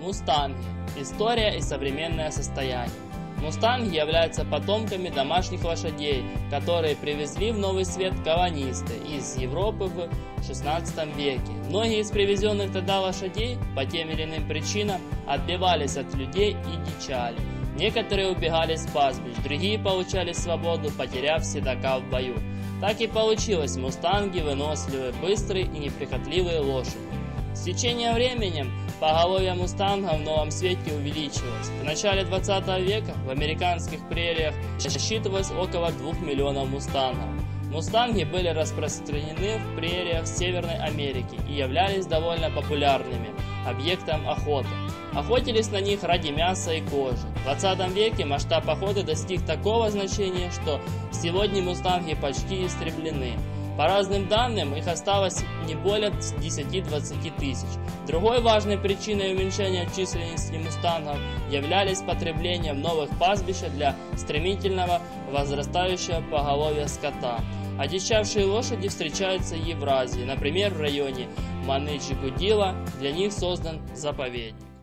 Мустанги. История и современное состояние. Мустанги являются потомками домашних лошадей, которые привезли в Новый Свет колонисты из Европы в XVI веке. Многие из привезенных тогда лошадей по тем или иным причинам отбивались от людей и дичали. Некоторые убегали с пастбищ, другие получали свободу, потеряв седока в бою. Так и получилось мустанги выносливые, быстрые и неприхотливые лошади. С течением времени поголовье мустангов в Новом Свете увеличилось. В начале 20 века в американских прериях насчитывалось около 2 миллионов мустангов. Мустанги были распространены в прериях Северной Америки и являлись довольно популярными объектом охоты. Охотились на них ради мяса и кожи. В 20 веке масштаб охоты достиг такого значения, что сегодня мустанги почти истреблены. По разным данным, их осталось не более 10-20 тысяч. Другой важной причиной уменьшения численности мустангов являлись потреблением новых пастбища для стремительного возрастающего поголовья скота. Одичавшие лошади встречаются в Евразии, например, в районе Маныч-Гудила, для них создан заповедник.